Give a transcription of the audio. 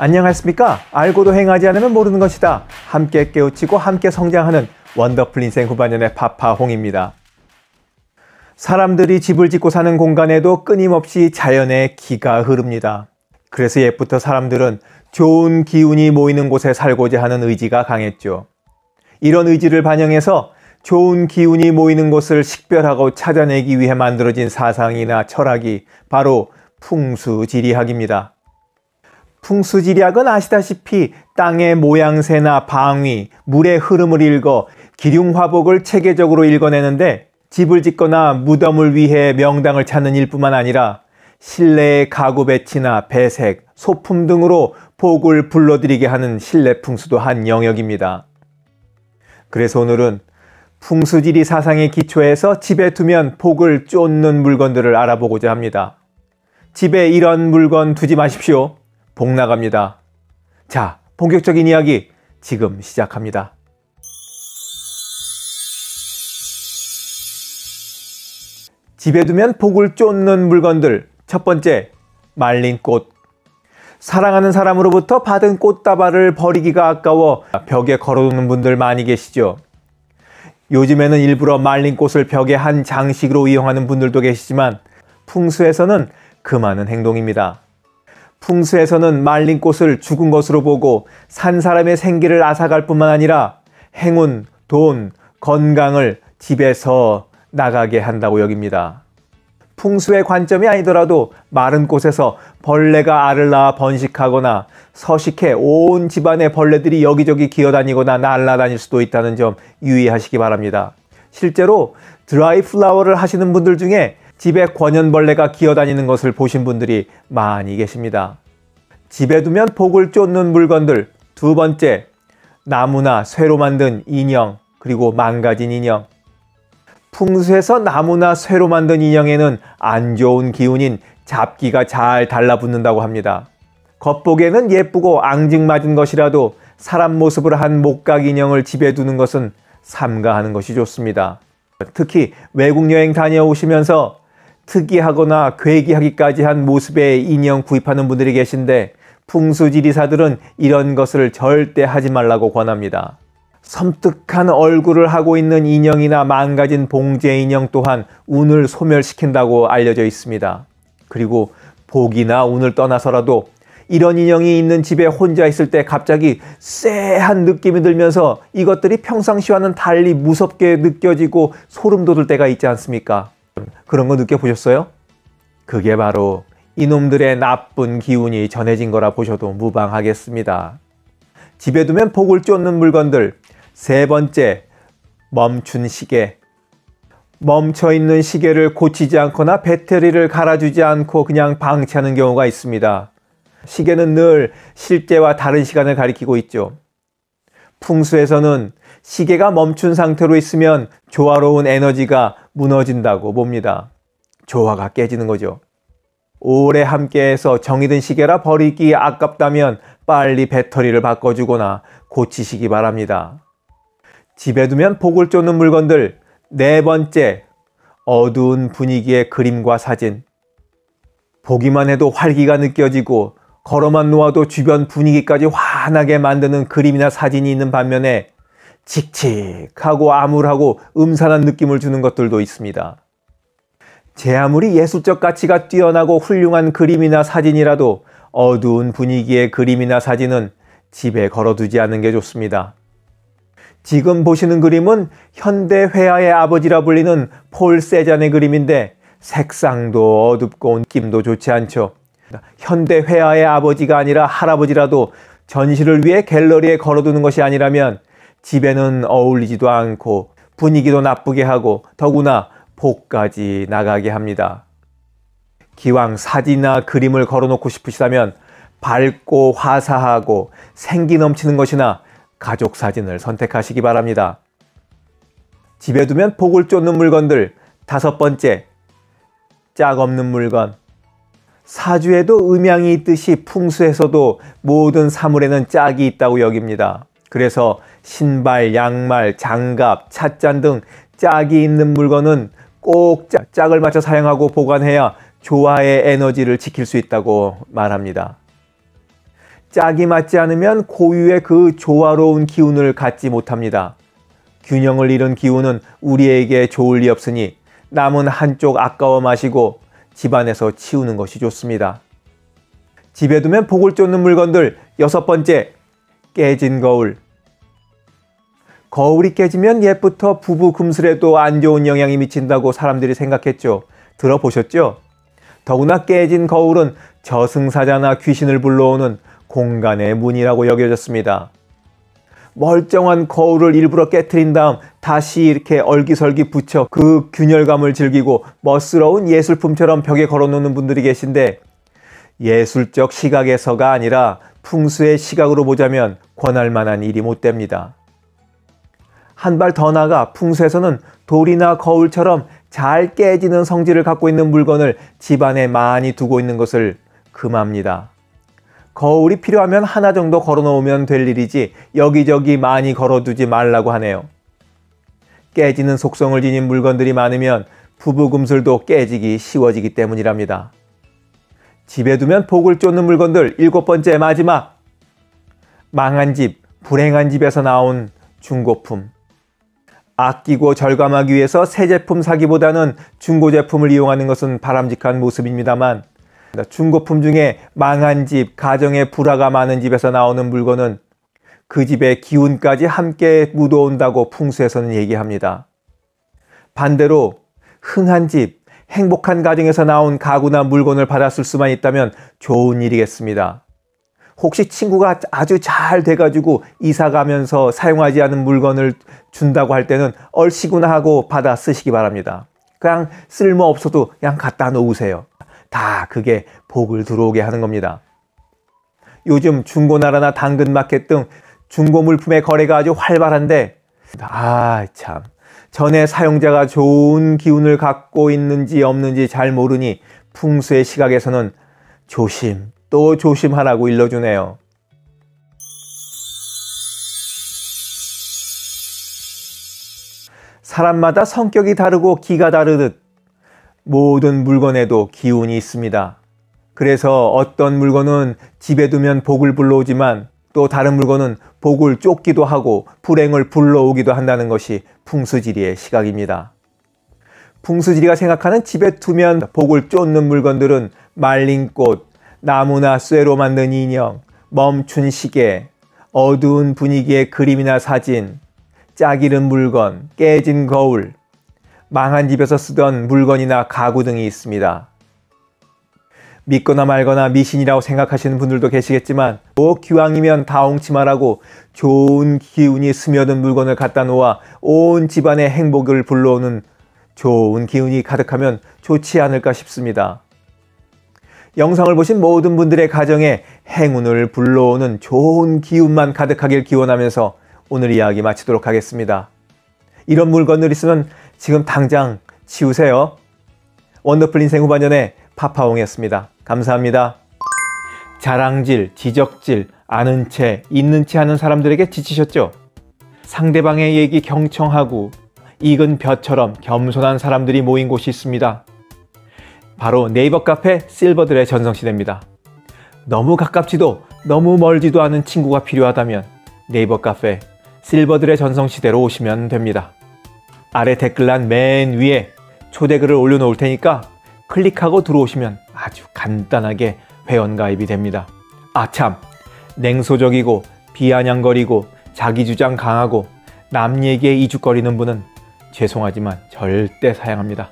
안녕하십니까? 알고도 행하지 않으면 모르는 것이다. 함께 깨우치고 함께 성장하는 원더풀 인생 후반년의 파파홍입니다. 사람들이 집을 짓고 사는 공간에도 끊임없이 자연의 기가 흐릅니다. 그래서 옛부터 사람들은 좋은 기운이 모이는 곳에 살고자 하는 의지가 강했죠. 이런 의지를 반영해서 좋은 기운이 모이는 곳을 식별하고 찾아내기 위해 만들어진 사상이나 철학이 바로 풍수지리학입니다. 풍수지리학은 아시다시피 땅의 모양새나 방위, 물의 흐름을 읽어 기륭화복을 체계적으로 읽어내는데 집을 짓거나 무덤을 위해 명당을 찾는 일뿐만 아니라 실내의 가구 배치나 배색, 소품 등으로 복을 불러들이게 하는 실내 풍수도 한 영역입니다. 그래서 오늘은 풍수지리 사상의 기초에서 집에 두면 복을 쫓는 물건들을 알아보고자 합니다. 집에 이런 물건 두지 마십시오. 복 나갑니다. 자, 본격적인 이야기 지금 시작합니다. 집에 두면 복을 쫓는 물건들. 첫 번째, 말린 꽃. 사랑하는 사람으로부터 받은 꽃다발을 버리기가 아까워 벽에 걸어두는 분들 많이 계시죠. 요즘에는 일부러 말린 꽃을 벽에 한 장식으로 이용하는 분들도 계시지만 풍수에서는 그 많은 행동입니다. 풍수에서는 말린 꽃을 죽은 것으로 보고 산 사람의 생기를 앗아갈 뿐만 아니라 행운, 돈, 건강을 집에서 나가게 한다고 여깁니다. 풍수의 관점이 아니더라도 마른 꽃에서 벌레가 알을 낳아 번식하거나 서식해 온 집안의 벌레들이 여기저기 기어다니거나 날아다닐 수도 있다는 점 유의하시기 바랍니다. 실제로 드라이 플라워를 하시는 분들 중에 집에 권연벌레가 기어다니는 것을 보신 분들이 많이 계십니다. 집에 두면 복을 쫓는 물건들 두 번째 나무나 쇠로 만든 인형 그리고 망가진 인형 풍수에서 나무나 쇠로 만든 인형에는 안 좋은 기운인 잡기가 잘 달라붙는다고 합니다. 겉보기에는 예쁘고 앙증맞은 것이라도 사람 모습을 한 목각 인형을 집에 두는 것은 삼가하는 것이 좋습니다. 특히 외국 여행 다녀오시면서 특이하거나 괴기하기까지 한 모습의 인형 구입하는 분들이 계신데 풍수지리사들은 이런 것을 절대 하지 말라고 권합니다. 섬뜩한 얼굴을 하고 있는 인형이나 망가진 봉제 인형 또한 운을 소멸시킨다고 알려져 있습니다. 그리고 복이나 운을 떠나서라도 이런 인형이 있는 집에 혼자 있을 때 갑자기 쎄한 느낌이 들면서 이것들이 평상시와는 달리 무섭게 느껴지고 소름 돋을 때가 있지 않습니까? 그런 거 느껴보셨어요? 그게 바로 이놈들의 나쁜 기운이 전해진 거라 보셔도 무방하겠습니다. 집에 두면 복을 쫓는 물건들. 세 번째, 멈춘 시계. 멈춰 있는 시계를 고치지 않거나 배터리를 갈아주지 않고 그냥 방치하는 경우가 있습니다. 시계는 늘 실제와 다른 시간을 가리키고 있죠. 풍수에서는 시계가 멈춘 상태로 있으면 조화로운 에너지가 무너진다고 봅니다. 조화가 깨지는 거죠. 오래 함께해서 정이든 시계라 버리기 아깝다면 빨리 배터리를 바꿔주거나 고치시기 바랍니다. 집에 두면 복을 쫓는 물건들 네 번째 어두운 분위기의 그림과 사진 보기만 해도 활기가 느껴지고 걸어만 놓아도 주변 분위기까지 환하게 만드는 그림이나 사진이 있는 반면에 칙칙하고 암울하고 음산한 느낌을 주는 것들도 있습니다. 제 아무리 예술적 가치가 뛰어나고 훌륭한 그림이나 사진이라도 어두운 분위기의 그림이나 사진은 집에 걸어두지 않는 게 좋습니다. 지금 보시는 그림은 현대 회화의 아버지라 불리는 폴 세잔의 그림인데 색상도 어둡고 느낌도 좋지 않죠. 현대 회화의 아버지가 아니라 할아버지라도 전시를 위해 갤러리에 걸어두는 것이 아니라면 집에는 어울리지도 않고 분위기도 나쁘게 하고 더구나 복까지 나가게 합니다. 기왕 사진이나 그림을 걸어놓고 싶으시다면 밝고 화사하고 생기 넘치는 것이나 가족 사진을 선택하시기 바랍니다. 집에 두면 복을 쫓는 물건들 다섯 번째 짝 없는 물건 사주에도 음양이 있듯이 풍수에서도 모든 사물에는 짝이 있다고 여깁니다. 그래서 신발, 양말, 장갑, 찻잔 등 짝이 있는 물건은 꼭 짝을 맞춰 사용하고 보관해야 조화의 에너지를 지킬 수 있다고 말합니다. 짝이 맞지 않으면 고유의 그 조화로운 기운을 갖지 못합니다. 균형을 잃은 기운은 우리에게 좋을 리 없으니 남은 한쪽 아까워 마시고 집안에서 치우는 것이 좋습니다. 집에 두면 복을 쫓는 물건들 여섯 번째 깨진 거울 거울이 깨지면 옛부터 부부 금슬에도 안 좋은 영향이 미친다고 사람들이 생각했죠. 들어보셨죠? 더구나 깨진 거울은 저승사자나 귀신을 불러오는 공간의 문이라고 여겨졌습니다. 멀쩡한 거울을 일부러 깨트린 다음 다시 이렇게 얼기설기 붙여 그 균열감을 즐기고 멋스러운 예술품처럼 벽에 걸어놓는 분들이 계신데 예술적 시각에서가 아니라 풍수의 시각으로 보자면 권할 만한 일이 못 됩니다. 한 발 더 나가 풍수에서는 돌이나 거울처럼 잘 깨지는 성질을 갖고 있는 물건을 집안에 많이 두고 있는 것을 금합니다. 거울이 필요하면 하나 정도 걸어 놓으면 될 일이지 여기저기 많이 걸어두지 말라고 하네요. 깨지는 속성을 지닌 물건들이 많으면 부부금술도 깨지기 쉬워지기 때문이랍니다. 집에 두면 복을 쫓는 물건들 일곱 번째 마지막 망한 집, 불행한 집에서 나온 중고품 아끼고 절감하기 위해서 새 제품 사기보다는 중고 제품을 이용하는 것은 바람직한 모습입니다만 중고품 중에 망한 집, 가정에 불화가 많은 집에서 나오는 물건은 그 집의 기운까지 함께 묻어온다고 풍수에서는 얘기합니다. 반대로 흥한 집, 행복한 가정에서 나온 가구나 물건을 받았을 수만 있다면 좋은 일이겠습니다. 혹시 친구가 아주 잘 돼가지고 이사 가면서 사용하지 않은 물건을 준다고 할 때는 얼씨구나 하고 받아 쓰시기 바랍니다. 그냥 쓸모 없어도 그냥 갖다 놓으세요. 다 그게 복을 들어오게 하는 겁니다. 요즘 중고나라나 당근마켓 등 중고 물품의 거래가 아주 활발한데 아 참 전에 사용자가 좋은 기운을 갖고 있는지 없는지 잘 모르니 풍수의 시각에서는 조심 또 조심하라고 일러주네요. 사람마다 성격이 다르고 기가 다르듯 모든 물건에도 기운이 있습니다. 그래서 어떤 물건은 집에 두면 복을 불러오지만 또 다른 물건은 복을 쫓기도 하고 불행을 불러오기도 한다는 것이 풍수지리의 시각입니다. 풍수지리가 생각하는 집에 두면 복을 쫓는 물건들은 말린 꽃, 나무나 쇠로 만든 인형, 멈춘 시계, 어두운 분위기의 그림이나 사진, 짝이른 물건, 깨진 거울, 망한 집에서 쓰던 물건이나 가구 등이 있습니다. 믿거나 말거나 미신이라고 생각하시는 분들도 계시겠지만 뭐 기왕이면 다홍치마라고 좋은 기운이 스며든 물건을 갖다 놓아 온 집안의 행복을 불러오는 좋은 기운이 가득하면 좋지 않을까 싶습니다. 영상을 보신 모든 분들의 가정에 행운을 불러오는 좋은 기운만 가득하길 기원하면서 오늘 이야기 마치도록 하겠습니다. 이런 물건들 있으면 지금 당장 치우세요. 원더풀 인생 후반전의 파파홍이었습니다. 감사합니다. 자랑질, 지적질, 아는 채, 있는 채 하는 사람들에게 지치셨죠? 상대방의 얘기 경청하고 익은 벼처럼 겸손한 사람들이 모인 곳이 있습니다. 바로 네이버 카페 실버들의 전성시대입니다. 너무 가깝지도 너무 멀지도 않은 친구가 필요하다면 네이버 카페 실버들의 전성시대로 오시면 됩니다. 아래 댓글란 맨 위에 초대글을 올려놓을 테니까 클릭하고 들어오시면 아주 간단하게 회원가입이 됩니다. 아 참, 냉소적이고 비아냥거리고 자기주장 강하고 남 얘기에 이죽거리는 분은 죄송하지만 절대 사양합니다.